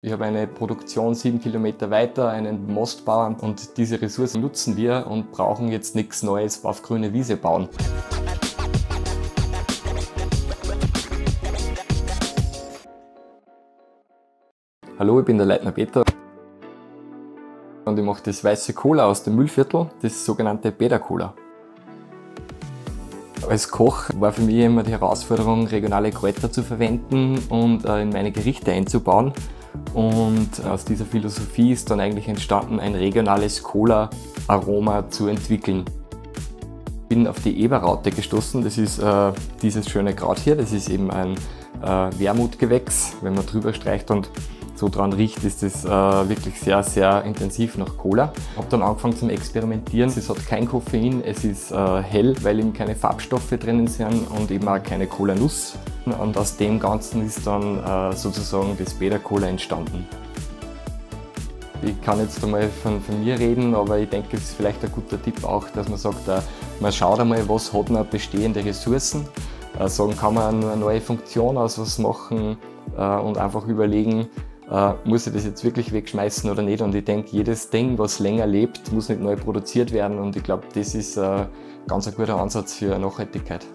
Ich habe eine Produktion sieben Kilometer weiter, einen Mostbauern und diese Ressourcen nutzen wir und brauchen jetzt nichts Neues auf grüne Wiese bauen. Hallo, ich bin der Leitner Peter und ich mache das weiße Cola aus dem Müllviertel, das sogenannte Beda Cola. Als Koch war für mich immer die Herausforderung, regionale Kräuter zu verwenden und äh, in meine Gerichte einzubauen. Und aus dieser Philosophie ist dann eigentlich entstanden, ein regionales Cola-Aroma zu entwickeln. Ich bin auf die Eberraute gestoßen, das ist äh, dieses schöne Kraut hier, das ist eben ein äh, Wermutgewächs, wenn man drüber streicht und so dran riecht, ist es äh, wirklich sehr, sehr intensiv nach Cola. Ich habe dann angefangen zum Experimentieren. Es hat kein Koffein, es ist äh, hell, weil eben keine Farbstoffe drinnen sind und eben auch keine Cola-Nuss. Und aus dem Ganzen ist dann äh, sozusagen das Beta Cola entstanden. Ich kann jetzt einmal von, von, mir reden, aber ich denke, es ist vielleicht ein guter Tipp auch, dass man sagt, äh, man schaut einmal, was hat man bestehende Ressourcen, äh, sagen, kann man eine neue Funktion aus was machen äh, und einfach überlegen, äh, muss ich das jetzt wirklich wegschmeißen oder nicht? Und ich denke, jedes Ding, was länger lebt, muss nicht neu produziert werden. Und ich glaube, das ist äh, ganz ein guter Ansatz für Nachhaltigkeit.